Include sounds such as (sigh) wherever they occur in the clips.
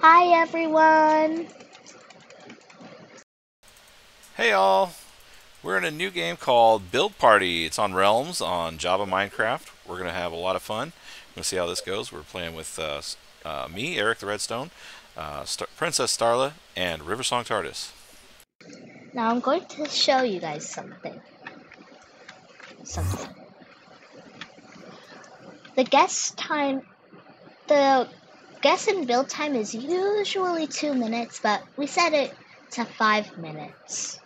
Hi everyone. Hey all! We're in a new game called Build Party. It's on Realms on Java Minecraft. We're going to have a lot of fun. We're going to see how this goes. We're playing with uh, uh, me, Eric the Redstone, uh, Star Princess Starla, and Riversong TARDIS. Now I'm going to show you guys something. Something. The guest time, the guest and build time is usually two minutes, but we set it to five minutes.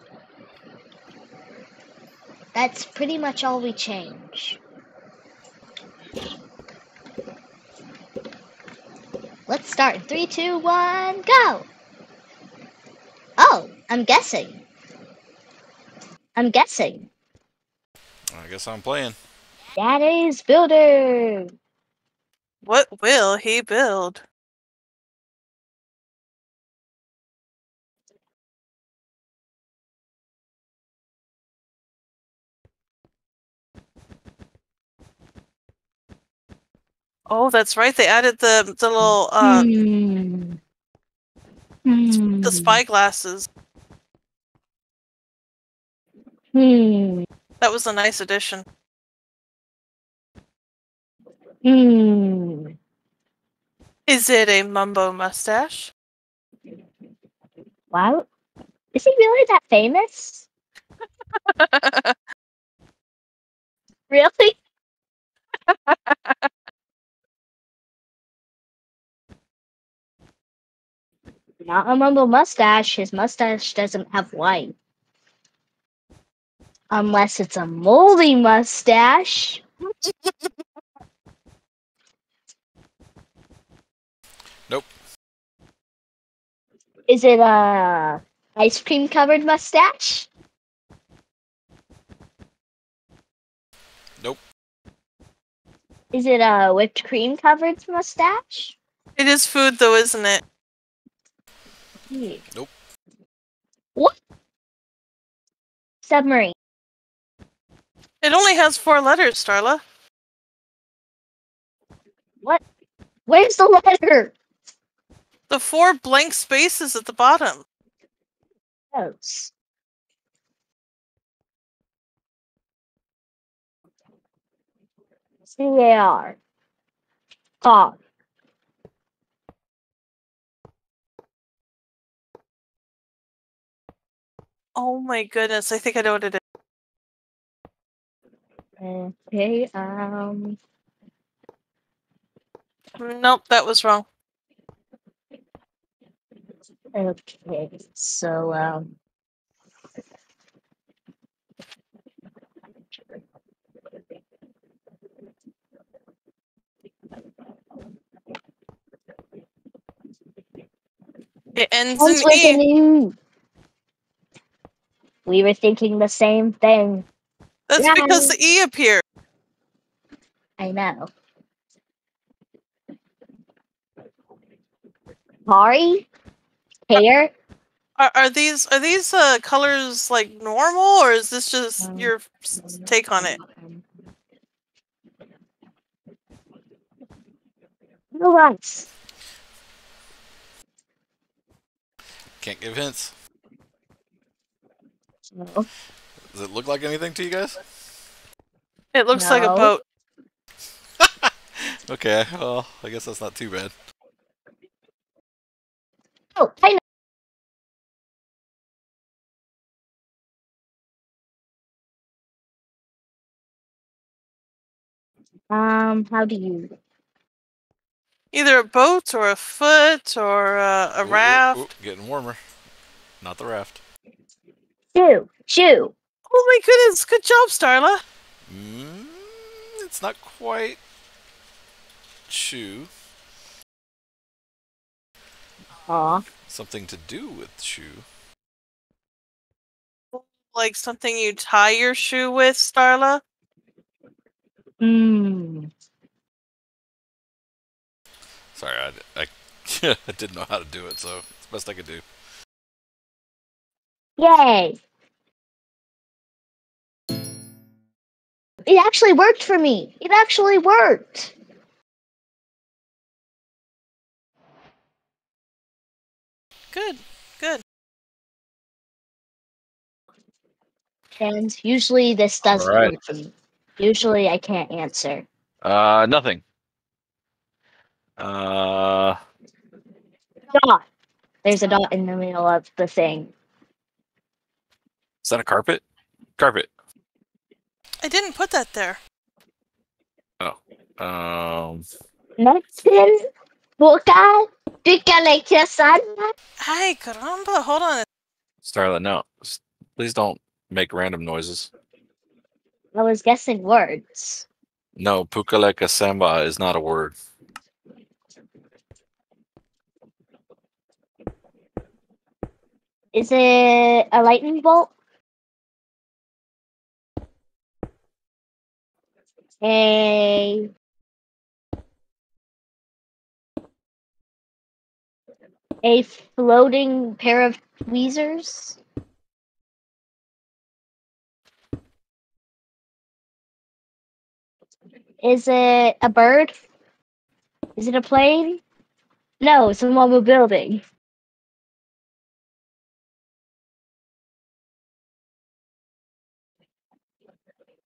That's pretty much all we change. Let's start. Three, two, one, go! Oh, I'm guessing. I'm guessing. I guess I'm playing. That is builder. What will he build? Oh, that's right. They added the the little uh Hmm. the spy glasses. Hmm. That was a nice addition. Hmm. Is it a mumbo mustache? Wow. Is he really that famous? (laughs) Really? Not a mumble mustache. His mustache doesn't have white. Unless it's a moldy mustache. (laughs) Nope. Is it a ice cream covered mustache? Nope. Is it a whipped cream covered mustache? It is food though, isn't it? Nope. What? Submarine. It only has four letters, Starla. What? Where's the letter? The four blank spaces at the bottom. Those. C A R. Car. Oh my goodness, I think I know what it is. Okay. Um. Nope, that was wrong. Okay. So um. It ends Sounds in like E. an E. We were thinking the same thing. That's Yeah. because the E appeared. I know. Sorry? Hair? Are, are these are these uh colors like normal or is this just Um, your take on it? No rice. Can't give hints. No. Does it look like anything to you guys? It looks like a boat. (laughs) Okay, well, I guess that's not too bad. Oh, I Um, how do you? Either a boat or a foot or uh, a Ooh, ooh, raft. ooh, getting warmer. Not the raft. Shoe, shoe. Oh my goodness, good job, Starla. Mm, it's not quite shoe. Aw. Something to do with shoe. Like something you tie your shoe with, Starla? Hmm. Sorry, I, I, (laughs) I didn't know how to do it, so it's the best I could do. Yay. It actually worked for me. It actually worked. Good. Good. And usually this doesn't Alright. work for me. Usually I can't answer. Uh, nothing. Uh, Dot. There's a dot in the middle of the thing. Is that a carpet? Carpet. I didn't put that there. Oh. Um, Nothing. Boca. Pica que sana. Ay, caramba. Hold on. Starla, no. S- Please don't make random noises. I was guessing words. No, pukaleka samba is not a word. Is it a lightning bolt? A a floating pair of tweezers? Is it a bird? Is it a plane? No, it's a mobile building.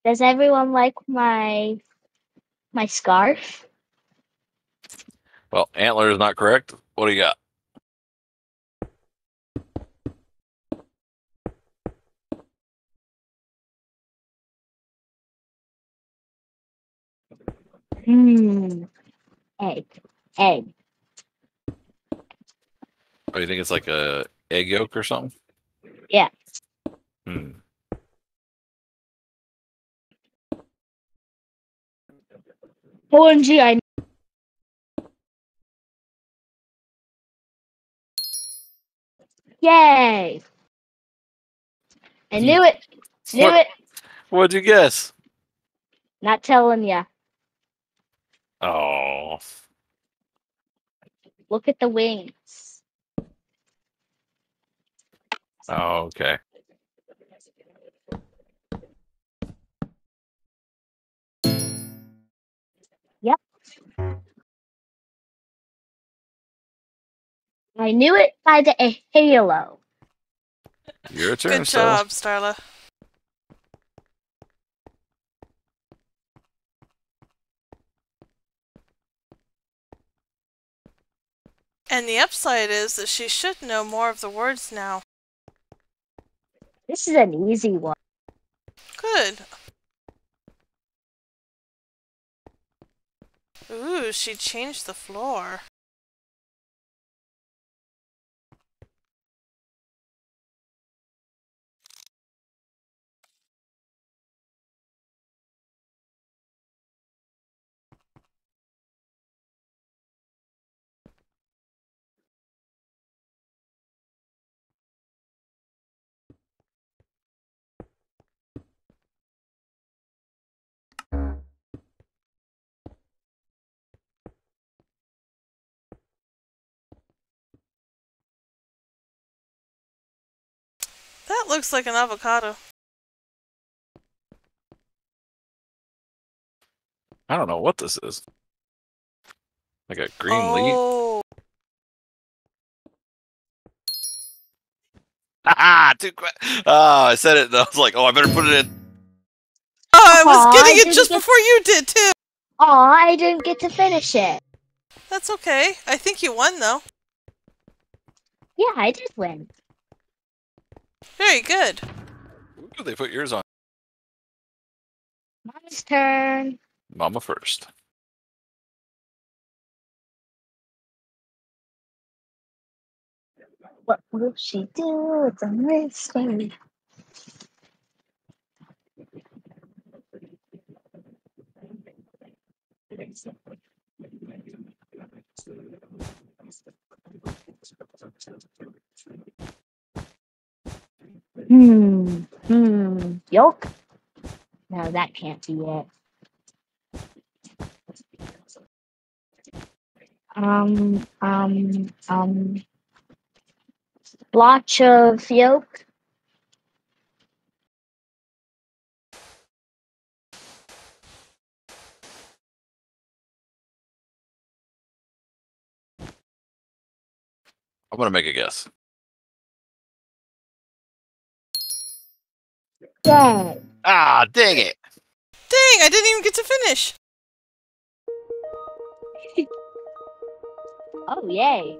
Does everyone like my my scarf? Well, antler is not correct. What do you got? Hmm. Egg. Egg. Oh, you think it's like a egg yolk or something? Yeah. Hmm. OMG, I Yay! I knew it. Knew What- it. What'd you guess? Not telling ya. Oh, Look at the wings. oh okay. Yep. I knew it by the halo. Your turn. Good Starla. job, Starla. And the upside is that she should know more of the words now. This is an easy one. Good. Ooh, she changed the floor. That looks like an avocado. I don't know what this is. Like a green leaf. oh, (laughs) Ah, too quick. Oh, I said it. and (laughs) I was like, oh, I better put it in. Oh, I was Aw, I getting it just get- before you did too. Aw, I didn't get to finish it. That's okay. I think you won though. Yeah, I did win. Very good. Ooh, they put yours on. Mama's turn. Mama first. What will she do? It's a mystery. Hmm. Hmm. Yolk? No, that can't be it. Um. Um. Um. Blotch of yolk. I'm gonna make a guess. Yay! Ah, dang it! Dang, I didn't even get to finish. (laughs) Oh, yay!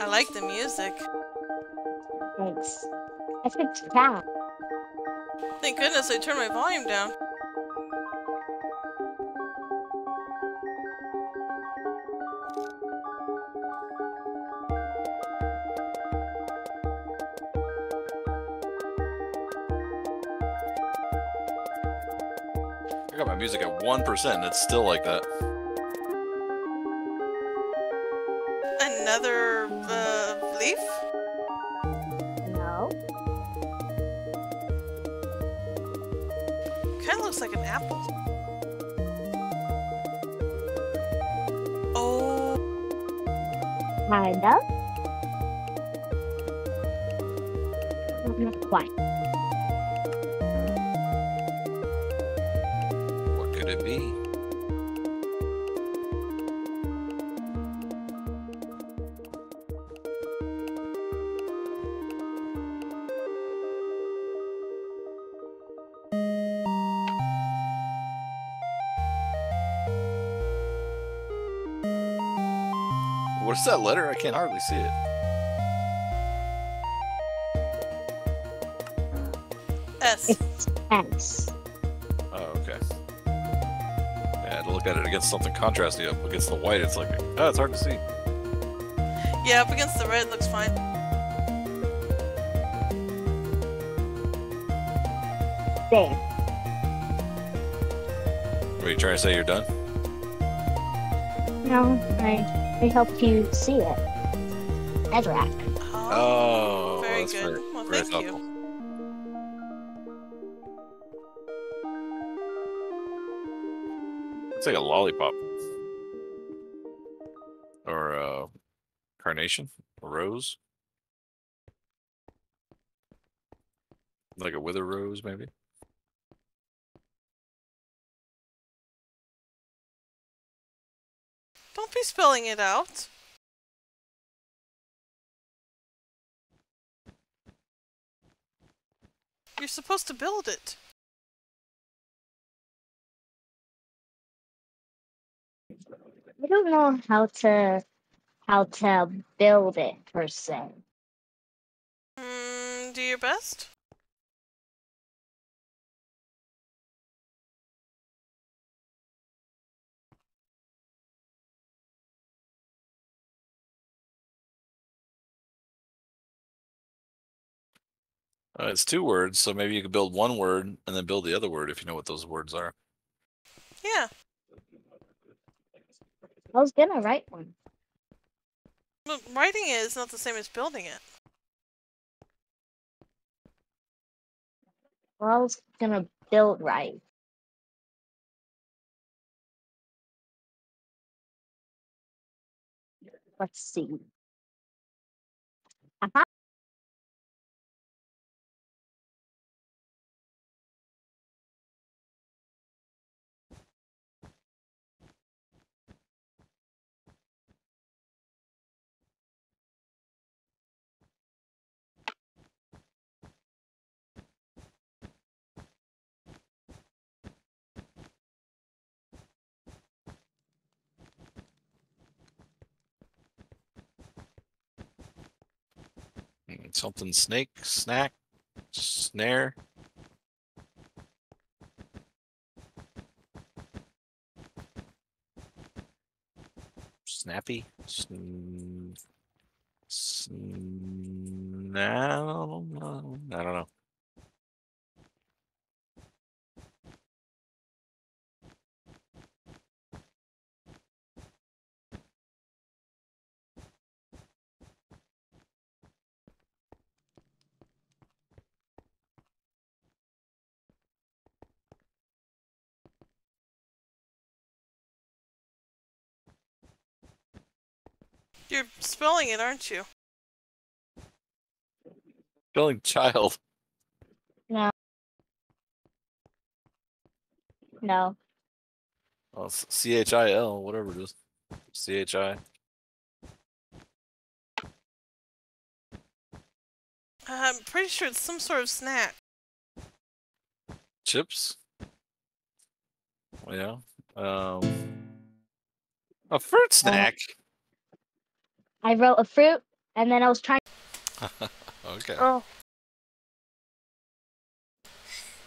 I like the music. Thanks. I fixed that. Thank goodness I turned my volume down. Music at one and percent. It's still like that. Another uh, leaf? No. Kind of looks like an apple. Oh, Kind of. Not quite. What's that letter? I can't hardly see it. S. It's S. Oh, okay. Yeah, to look at it against something contrasty up against the white, it's like, oh, it's hard to see. Yeah, up against the red looks fine. There. What are you trying to say? You're done? No, I, I helped you see it. Edrak. Oh, Oh, very that's good. very- well, very thank thoughtful. you. It's like a lollipop. Or uh carnation? A rose? Like a wither rose, maybe? Don't be spelling it out. You're supposed to build it. I don't know how to how to build it per se. Mm, do your best. Uh, it's two words, so maybe you could build one word and then build the other word if you know what those words are. Yeah. I was gonna write one. But writing it is not the same as building it. Or I was gonna build right. Let's see. Aha. Something snake, snack, snare. Snappy? Sn- sn- I don't know. You're spelling it, aren't you? Spelling child. No. No. Oh, C H I L, whatever it is. C H I. I'm pretty sure it's some sort of snack. Chips. Yeah. Um. A fruit snack. I wrote a fruit, and then I was trying. (laughs) okay. Oh,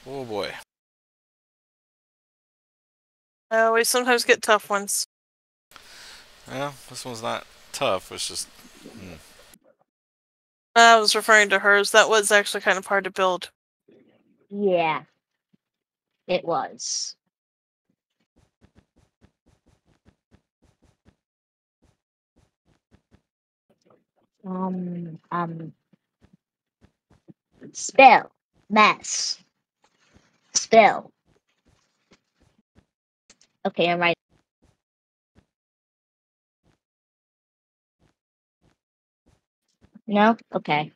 Oh boy. uh, we sometimes get tough ones. Yeah, this one's not tough. It's just. mm. I was referring to hers. That was actually kind of hard to build. Yeah, it was. Um, um, spell, mess, spill. Okay, I'm right. No? Okay.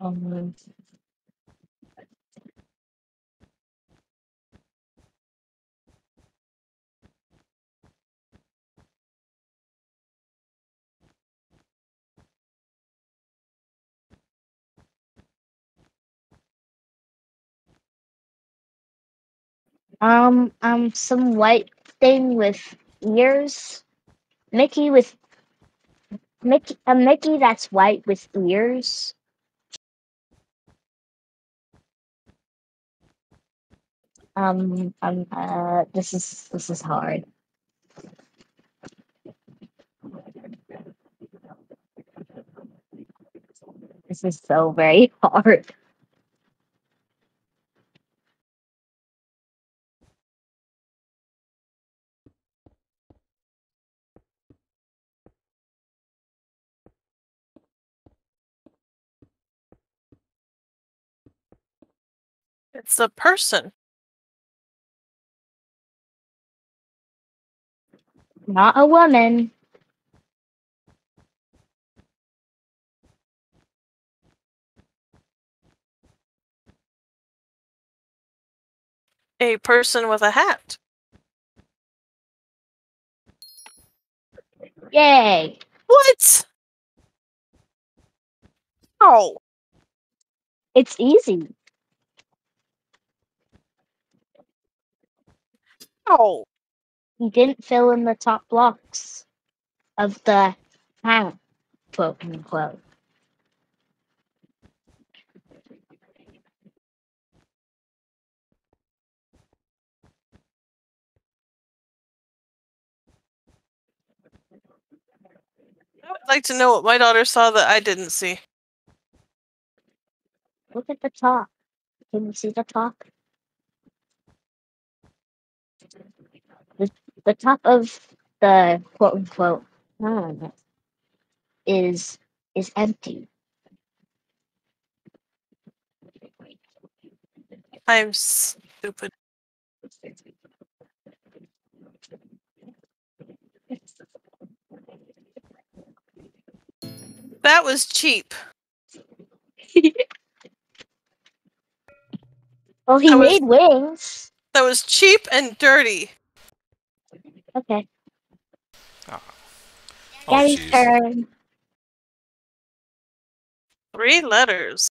Um, um, um, some white thing with ears. Mickey with Mickey, a Mickey that's white with ears. Um, um, uh, this is this is hard. This is so very (laughs) hard. It's a person. Not a woman. A person with a hat. Yay! What? Oh, It's easy. He didn't fill in the top blocks of the hat, quote unquote. I would like to know what my daughter saw that I didn't see. Look at the top. Can you see the top? The, top of the quote unquote is is empty. I'm stupid. That was cheap. (laughs) Oh, he was- made wings. That was cheap and dirty. Okay, Oh, Gabby's jeez. turn. Three letters.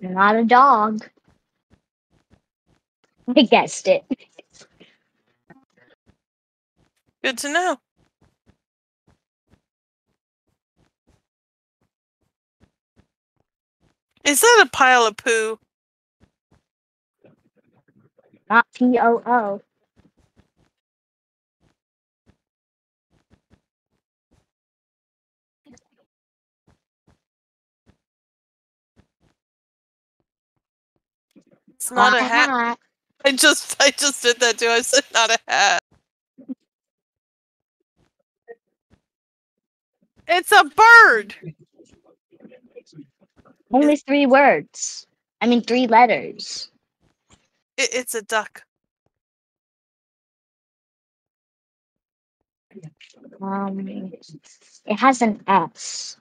Not a dog. I guessed it. Good to know. Is that a pile of poo? Not P O O. It's not a uh-huh. hat. I just (laughs) I just did that too. I said not a hat. It's a bird. Only three words. I mean, three letters. It, it's a duck. Um, it has an S.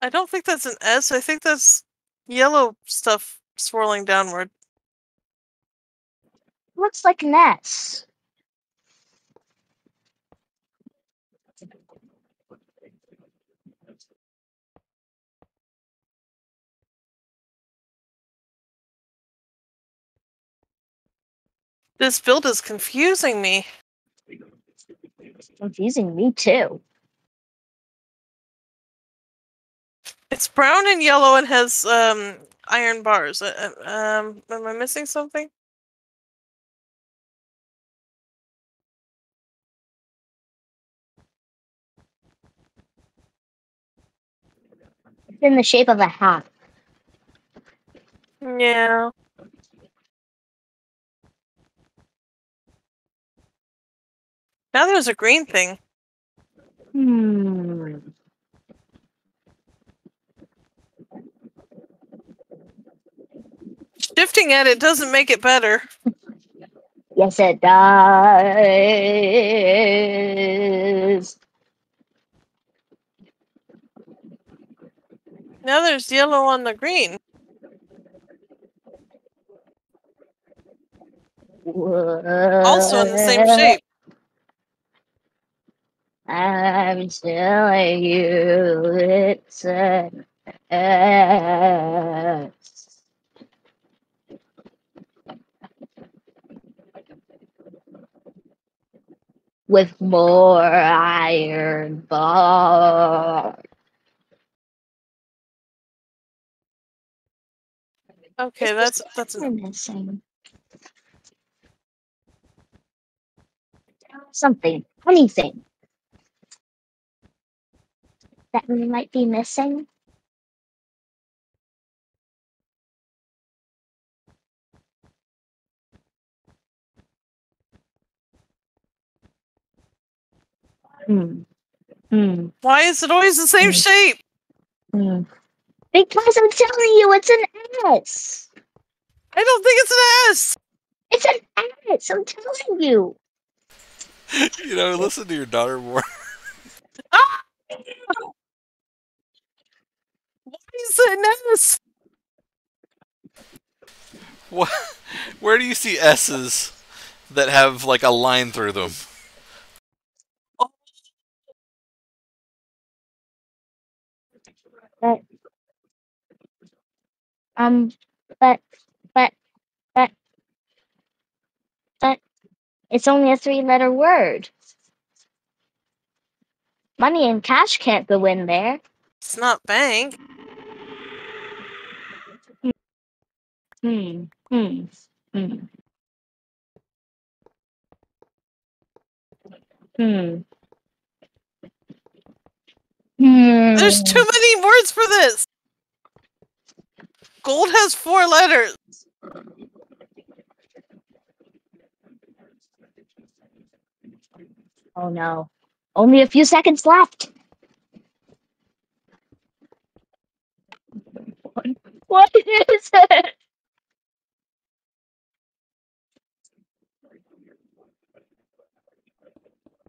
I don't think that's an S. I think that's yellow stuff swirling downward. Looks like an S. This build is confusing me. Confusing me too. It's brown and yellow and has um iron bars. Uh, uh, um, am I missing something? It's in the shape of a hat. Yeah. Now there's a green thing. Hmm. Shifting at it doesn't make it better. Yes, it does. Now there's yellow on the green. Also in the same shape. I'm telling you, it's an S. With more iron bar. Okay, that's that's an missing. Something, anything that we might be missing. Hmm. Hmm. Why is it always the same Mm. shape? Hmm. Because I'm telling you, it's an S. I don't think it's an S. It's an S. I'm telling you. (laughs) you know, listen to your daughter more. Why (laughs) is an S? What? Where do you see S's that have like a line through them? Um, but, but, but, but, it's only a three-letter word. Money and cash can't go in there. It's not bank. Hmm. Hmm. Hmm. Hmm. Hmm. There's too many words for this. Gold has four letters. Oh no. Only a few seconds left. What, what is it?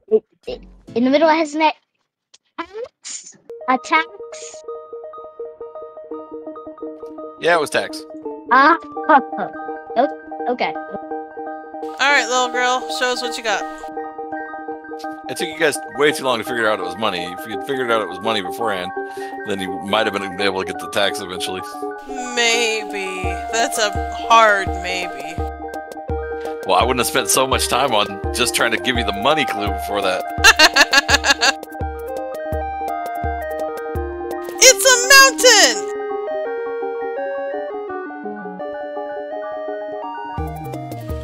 It- it- In the middle it has an X. Attacks. Yeah, it was tax. Ah. (laughs) O- okay. All right, little girl, show us what you got. It took you guys way too long to figure out it was money. If you had figured out it was money beforehand, then you might have been able to get the tax eventually. Maybe that's a hard maybe. Well, I wouldn't have spent so much time on just trying to give you the money clue before that. (laughs) it's a mountain.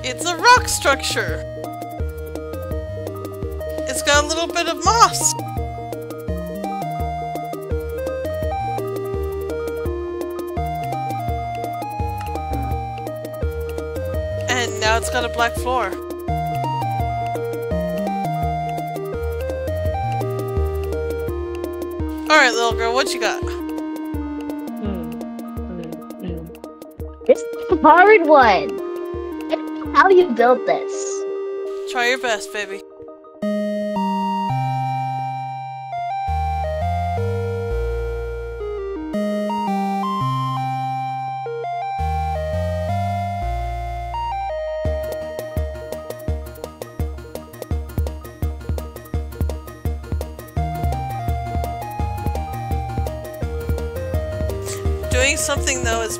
It's a rock structure. It's got a little bit of moss. And now it's got a black floor. Alright, little girl, what you got? This is a hard one. How you built this. Try your best, baby.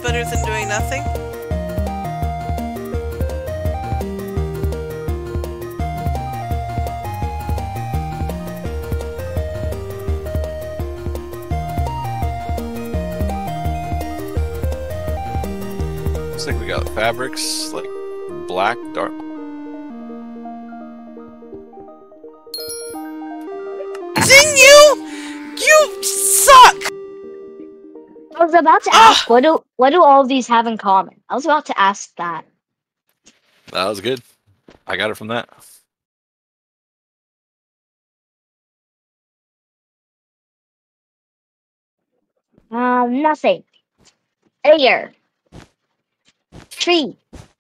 Better than doing nothing. Looks like we got fabrics like black, dark. Was about to Ah! ask, what do what do all of these have in common? I was about to ask that. That was good. I got it from that. Um, nothing. Air. Tree.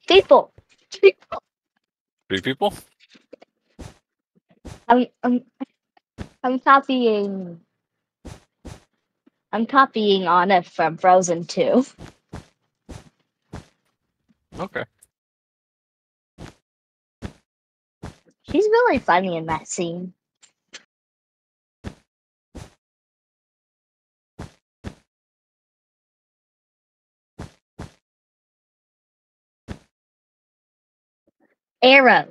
People. People. Three people. I'm I'm I'm copying I'm copying Anna from Frozen 2. Okay. She's really funny in that scene. Arrow.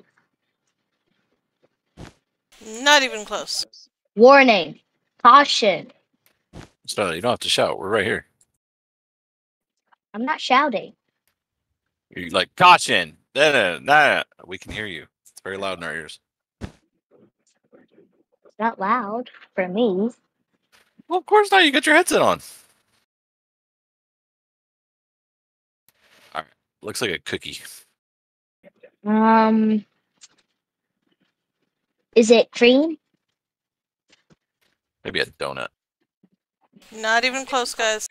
Not even close. Warning. Caution. So you don't have to shout. We're right here. I'm not shouting. You're like caution. Nah, nah, nah. We can hear you. It's very loud in our ears. It's not loud for me. Well, of course not. You got your headset on. All right. Looks like a cookie. Um Is it cream? Maybe a donut. Not even close, guys.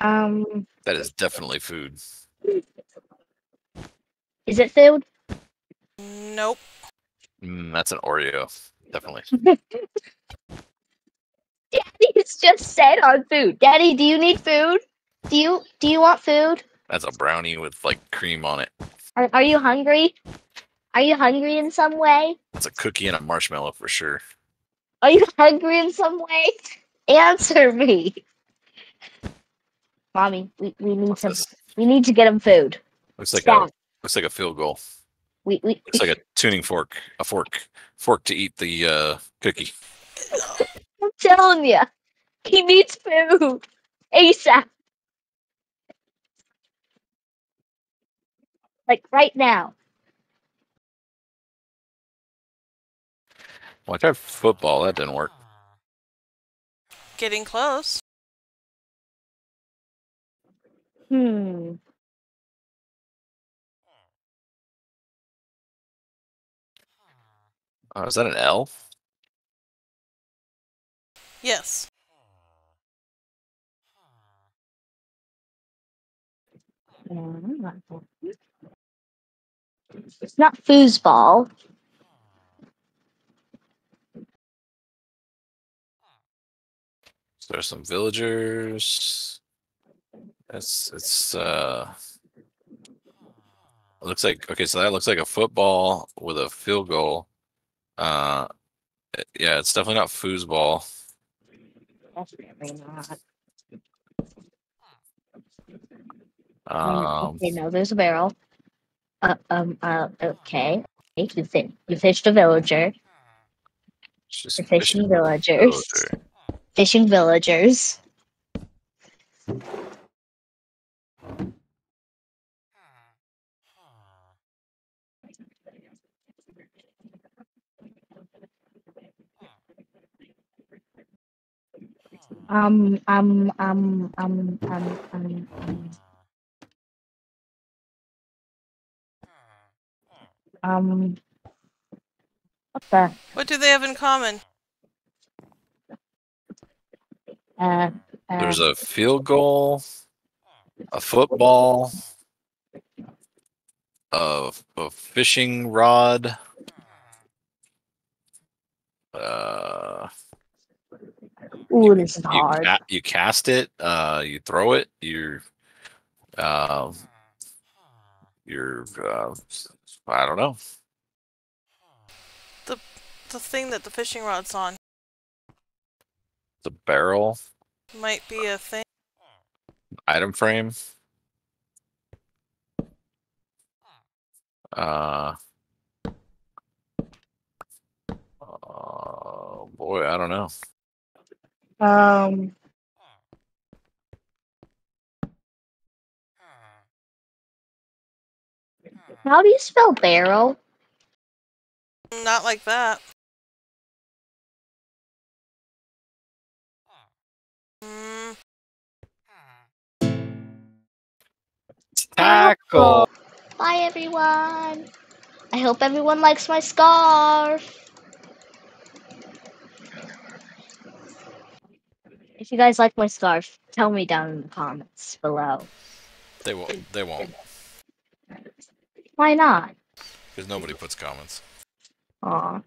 Um That is definitely food. is it food? Nope. Mm, that's an Oreo. Definitely. (laughs) Daddy's just said on food. Daddy, do you need food? Do you do you want food? That's a brownie with like cream on it. Are, are you hungry? Are you hungry in some way? That's a cookie and a marshmallow for sure. Are you (laughs) hungry in some way? Answer me. Mommy, we, we need some this? we need to get him food. Looks like Stop. a looks like a field goal. We we Looks like a tuning fork. A fork. Fork to eat the uh, cookie. I'm telling you. He needs food. ASAP. Like right now. Well, I tried football. That didn't work. Getting close. Hmm. Oh, is that an L? Yes. It's not foosball. So there's some villagers. It's it's uh. It looks like okay, so that looks like a football with a field goal. Uh, yeah, it's definitely not foosball. Definitely not. Um, okay, no, there's a barrel. Uh, um, uh, okay. You, fi- you fished a villager. just You're fishing fishing villagers. villager. Fishing villagers. Um, um, um, um, um, um, um. Um, what the, What do they have in common? Uh, uh, There's a field goal, a football, a, a fishing rod. Uh, ooh, this is you, hard. ca- you cast it, uh, you throw it, you, uh, you're, uh, I don't know. The the thing that the fishing rod's on The barrel. might be a thing. Item frame. Uh. Oh boy, I don't know. Um, how do you spell barrel? Not like that. Tackle. Bye, everyone. I hope everyone likes my scarf. If you guys like my scarf, tell me down in the comments below. They won't. They won't Why not? because nobody puts comments. Aw.